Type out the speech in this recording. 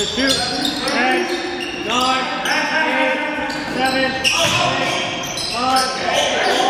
the shoot. Ten, nine, eight, seven, eight, five,